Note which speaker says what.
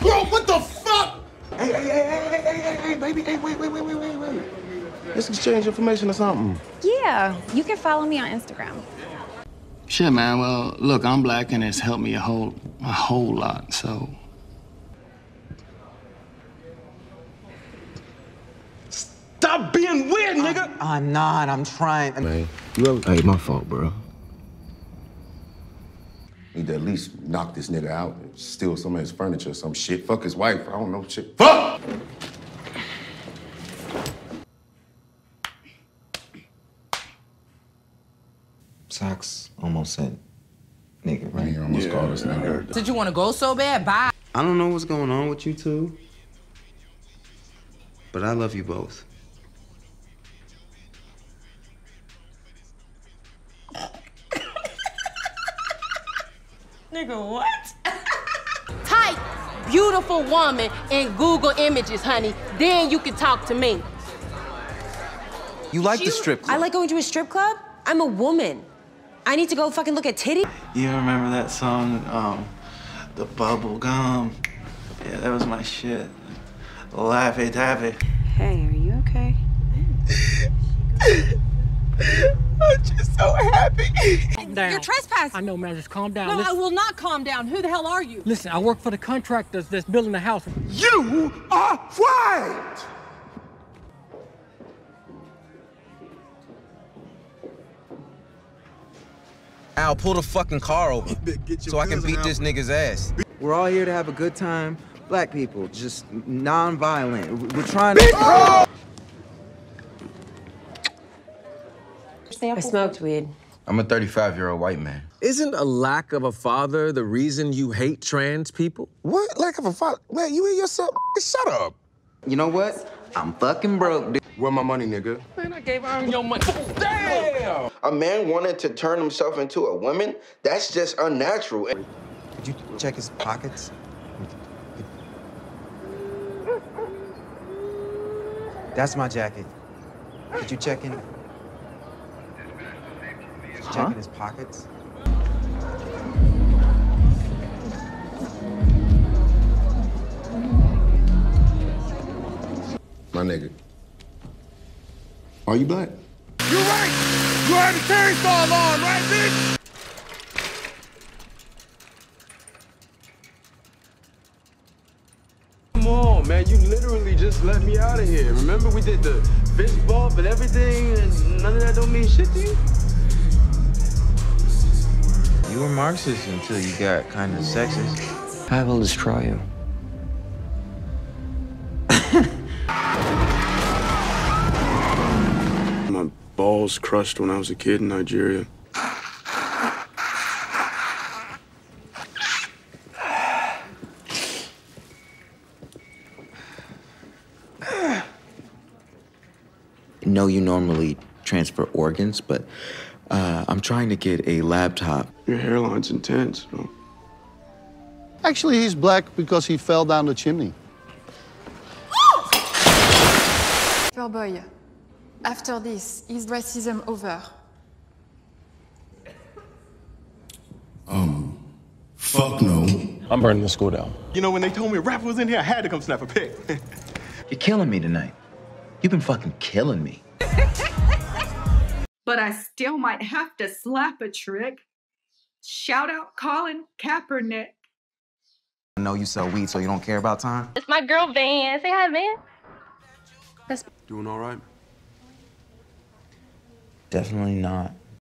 Speaker 1: Bro, what the fuck? Hey, hey, hey, hey, hey, hey, hey, baby, hey, wait, wait, wait, wait, wait, wait. Let's exchange information or something.
Speaker 2: Yeah, you can follow me on Instagram.
Speaker 3: Shit, man. Well, look, I'm black and it's helped me a whole a whole lot. So
Speaker 1: Stop being weird, nigga.
Speaker 4: I'm not. I'm trying.
Speaker 1: Man, you ever? Hey, my fault, bro. Need to at least knock this nigga out and steal some of his furniture or some shit. Fuck his wife. I don't know shit. Fuck!
Speaker 4: Socks almost said nigga, right?
Speaker 1: You almost called us nigga.
Speaker 5: Did you want to go so bad? Bye.
Speaker 4: I don't know what's going on with you two, but I love you both.
Speaker 5: Nigga, what? Type beautiful woman in Google Images, honey. Then you can talk to me.
Speaker 4: You like the strip club?
Speaker 6: I like going to a strip club. I'm a woman. I need to go fucking look at titty.
Speaker 3: you remember that song, um, the bubble gum? Yeah, that was my shit. Laffy Taffy.
Speaker 6: Hey, are you okay?
Speaker 5: I'm just so happy.
Speaker 7: down.
Speaker 5: You're trespassing.
Speaker 7: I know, man. Just calm down.
Speaker 5: No, I will not calm down. Who the hell are you?
Speaker 7: listen, I work for the contractors that's building the house.
Speaker 1: You are white!
Speaker 4: Al, pull the fucking car over so I can beat this nigga's ass. We're all here to have a good time. Black people, just non-violent. We're trying to.
Speaker 6: I smoked weed.
Speaker 4: I'm a 35 year old white man.
Speaker 8: Isn't a lack of a father the reason you hate trans people?
Speaker 1: What? Lack of a father? Man, you hear yourself? Shut up.
Speaker 4: You know what? I'm fucking broke, dude.
Speaker 1: Where my money, nigga?
Speaker 7: Man, I gave Earn your money.
Speaker 1: Oh, damn!
Speaker 9: A man wanted to turn himself into a woman, that's just unnatural.
Speaker 4: Could you check his pockets? That's my jacket. Could you check in? Could you check in his pockets?
Speaker 1: My nigga. Are you black?
Speaker 9: You're right! You heard the turnstile on, right, bitch?
Speaker 8: Come on, man. You literally just let me out of here. Remember we did the fist bump and everything, and none of that don't mean shit to you?
Speaker 4: You were Marxist until you got kind of sexist.
Speaker 10: I will destroy you.
Speaker 8: My balls crushed when I was a kid in Nigeria.
Speaker 4: know you normally transfer organs, but uh, I'm trying to get a laptop.
Speaker 8: Your hairline's intense, bro.
Speaker 11: Actually, he's black because he fell down the chimney.
Speaker 12: Poor boy, after this, is racism over?
Speaker 1: Um, fuck no.
Speaker 8: I'm burning the school down.
Speaker 9: You know, when they told me a rapper was in here, I had to come snap a pic.
Speaker 4: You're killing me tonight. You've been fucking killing me.
Speaker 12: But I still might have to slap a trick. Shout out Colin Kaepernick.
Speaker 4: I know you sell weed, so you don't care about time.
Speaker 5: It's my girl Van. Say hi, Van.
Speaker 8: Doing all right?
Speaker 4: Definitely not.